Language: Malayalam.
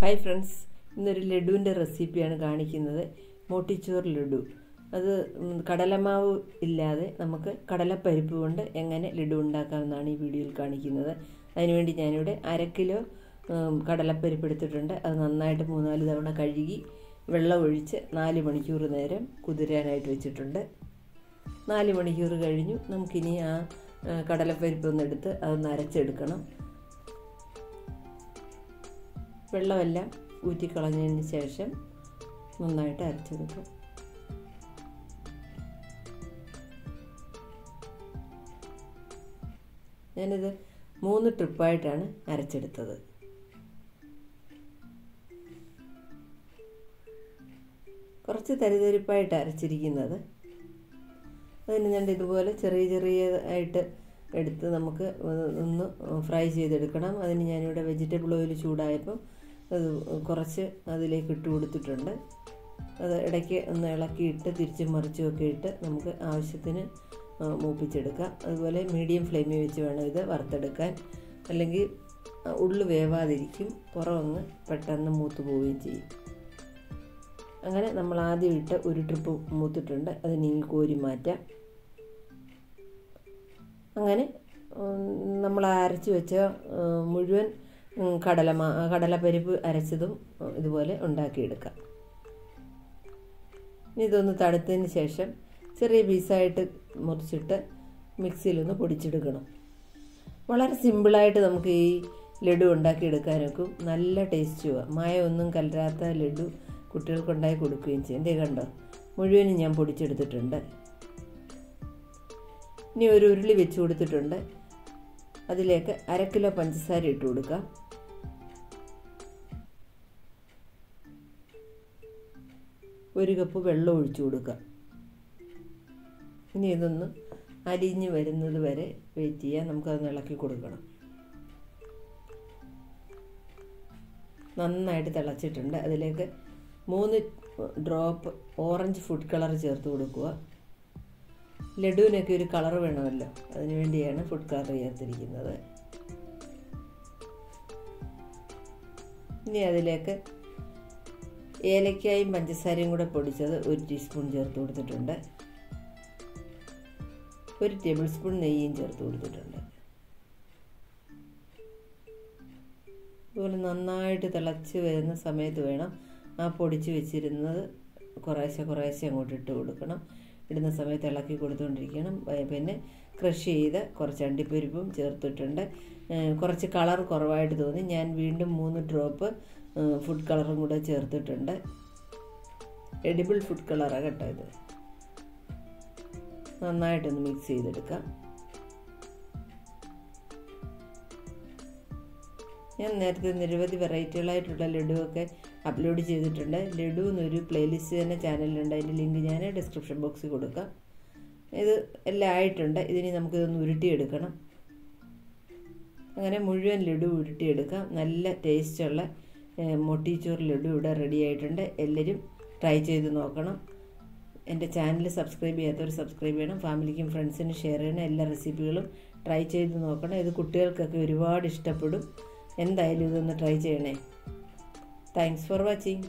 ഹായ് ഫ്രണ്ട്സ് ഇന്നൊരു ലഡുവിന്റെ റെസിപ്പിയാണ് കാണിക്കുന്നത്. മോട്ടിച്ചോർ ലഡു. അത് കടലമാവ് ഇല്ലാതെ നമുക്ക് കടലപ്പരിപ്പ് കൊണ്ട് എങ്ങനെ ലഡു ഉണ്ടാക്കാമെന്നാണ് ഈ വീഡിയോയിൽ കാണിക്കുന്നത്. അതിനുവേണ്ടി ഞാനിവിടെ അര കിലോ കടലപ്പരിപ്പ് എടുത്തിട്ടുണ്ട്. അത് നന്നായിട്ട് മൂന്നാൽ തവണ കഴുകി വെള്ളം ഒഴിച്ച് നാല് മണിക്കൂർ നേരം കുതിരാനായിട്ട് വെച്ചിട്ടുണ്ട്. നാല് മണിക്കൂർ കഴിഞ്ഞു. നമുക്കിനി ആ കടലപ്പരിപ്പ് ഒന്നെടുത്ത് അതൊന്ന് അരച്ചെടുക്കണം. വെള്ളമെല്ലാം ഊറ്റിക്കളഞ്ഞതിന് ശേഷം നന്നായിട്ട് അരച്ചെടുക്കും. ഞാനിത് മൂന്ന് ട്രിപ്പായിട്ടാണ് അരച്ചെടുത്തത്. കുറച്ച് തരിതരിപ്പായിട്ട് അരച്ചിരിക്കുന്നത്. അതിന് ഞാൻ ഇതുപോലെ ചെറിയ ചെറിയ ആയിട്ട് എടുത്ത് നമുക്ക് ഒന്ന് ഫ്രൈ ചെയ്തെടുക്കണം. അതിന് ഞാനിവിടെ വെജിറ്റബിൾ ഓയിൽ ചൂടായപ്പോൾ കുറച്ച് അതിലേക്ക് ഇട്ട് കൊടുത്തിട്ടുണ്ട്. അത് ഇടയ്ക്ക് ഒന്ന് ഇളക്കിയിട്ട് തിരിച്ചും മറിച്ചും ഒക്കെ ഇട്ട് നമുക്ക് ആവശ്യത്തിന് മൂപ്പിച്ചെടുക്കാം. അതുപോലെ മീഡിയം ഫ്ലെയിമിൽ വെച്ച് വേണം ഇത് വറുത്തെടുക്കാൻ. അല്ലെങ്കിൽ ഉള്ളു വേവാതിരിക്കും. പുറമങ്ങ് പെട്ടെന്ന് മൂത്ത് പോവുകയും ചെയ്യും. അങ്ങനെ നമ്മൾ ആദ്യം ഇട്ട് ഒരു ട്രിപ്പ് മൂത്തിട്ടുണ്ട്. അത് നീ കോരി മാറ്റാം. അങ്ങനെ നമ്മൾ അരച്ച് വെച്ച മുഴുവൻ കടലമാ കടലപ്പരിപ്പ് അരച്ചതും ഇതുപോലെ ഉണ്ടാക്കിയെടുക്കാം. ഇതൊന്ന് തണുത്തതിന് ശേഷം ചെറിയ പീസായിട്ട് മുറിച്ചിട്ട് മിക്സിയിലൊന്ന് പൊടിച്ചെടുക്കണം. വളരെ സിമ്പിളായിട്ട് നമുക്ക് ഈ ലഡു ഉണ്ടാക്കിയെടുക്കാനൊക്കെ നല്ല ടേസ്റ്റുമാണ് മായമൊന്നും കലരാത്ത ലഡു കുട്ടികൾക്കുണ്ടായി കൊടുക്കുകയും ചെയ്യും. എന്തേ കണ്ടോ? മുഴുവനും ഞാൻ പൊടിച്ചെടുത്തിട്ടുണ്ട്. ഇനി ഒരു ഉരുളി വെച്ച് കൊടുത്തിട്ടുണ്ട്. അതിലേക്ക് അര കിലോ പഞ്ചസാര ഇട്ട് കൊടുക്കാം. ഒരു കപ്പ് വെള്ളം ഒഴിച്ചു കൊടുക്കുക. ഇനി ഇതൊന്ന് അരിഞ്ഞ് വരുന്നത് വരെ വെയിറ്റ് ചെയ്യാൻ നമുക്കതൊന്ന് ഇളക്കി കൊടുക്കണം. നന്നായിട്ട് തിളച്ചിട്ടുണ്ട്. അതിലേക്ക് മൂന്ന് ഡ്രോപ്പ് ഓറഞ്ച് ഫുഡ് കളർ ചേർത്ത് കൊടുക്കുക. ലഡുവിനൊക്കെ ഒരു കളർ വേണമല്ലോ. അതിനു വേണ്ടിയാണ് ഫുഡ് കളർ ചേർത്തിരിക്കുന്നത്. ഇനി അതിലേക്ക് ഏലക്കായും പഞ്ചസാരയും കൂടെ പൊടിച്ചത് ഒരു ടീസ്പൂൺ ചേർത്ത് കൊടുത്തിട്ടുണ്ട്. ഒരു ടേബിൾ സ്പൂൺ നെയ്യും ചേർത്ത് കൊടുത്തിട്ടുണ്ട്. അതുപോലെ നന്നായിട്ട് തിളച്ച് വരുന്ന സമയത്ത് വേണം ആ പൊടിച്ച് വെച്ചിരുന്നത് കുറേശ്ശെ കുറേശ്ശെ അങ്ങോട്ട് ഇട്ട് കൊടുക്കണം. ഇടുന്ന സമയത്ത് ഇളക്കി കൊടുത്തുകൊണ്ടിരിക്കണം. പിന്നെ ക്രഷ് ചെയ്ത് കുറച്ച് അണ്ടിപ്പരിപ്പും ചേർത്തിട്ടുണ്ട്. കുറച്ച് കളർ കുറവായിട്ട് തോന്നി. ഞാൻ വീണ്ടും മൂന്ന് ഡ്രോപ്പ് ഫുഡ് കളറും കൂടെ ചേർത്തിട്ടുണ്ട്. എഡിബിൾ ഫുഡ് കളറാണ് കേട്ടോ ഇത്. നന്നായിട്ടൊന്ന് മിക്സ് ചെയ്തെടുക്കാം. ഞാൻ നേരത്തെ നിരവധി വെറൈറ്റികളായിട്ടുള്ള ലഡുവൊക്കെ അപ്ലോഡ് ചെയ്തിട്ടുണ്ട്. ലഡു എന്നൊരു പ്ലേലിസ്റ്റ് തന്നെ ചാനലിലുണ്ട് അതിന്റെ ലിങ്ക് ഞാൻ ഡിസ്ക്രിപ്ഷൻ ബോക്സിൽ കൊടുക്കാം. ഇത് എല്ലാം ആയിട്ടുണ്ട്. ഇതിനി നമുക്കിതൊന്ന് ഉരുട്ടിയെടുക്കണം. അങ്ങനെ മുഴുവൻ ലഡു ഉരുട്ടിയെടുക്കാം. നല്ല ടേസ്റ്റുള്ള മൊട്ടിച്ചോറ് ലഡു ഇവിടെ റെഡി ആയിട്ടുണ്ട്. എല്ലാവരും ട്രൈ ചെയ്ത് നോക്കണം. എന്റെ ചാനൽ സബ്സ്ക്രൈബ് ചെയ്യാത്തവർ സബ്സ്ക്രൈബ് ചെയ്യണം. ഫാമിലിക്കും ഫ്രണ്ട്സിനും ഷെയർ ചെയ്യണം. എല്ലാ റെസിപ്പികളും ട്രൈ ചെയ്ത് നോക്കണം. ഇത് കുട്ടികൾക്കൊക്കെ ഒരുപാട് ഇഷ്ടപ്പെടും. എന്തായാലും ഇതൊന്ന് ട്രൈ ചെയ്യണേ. Thanks for watching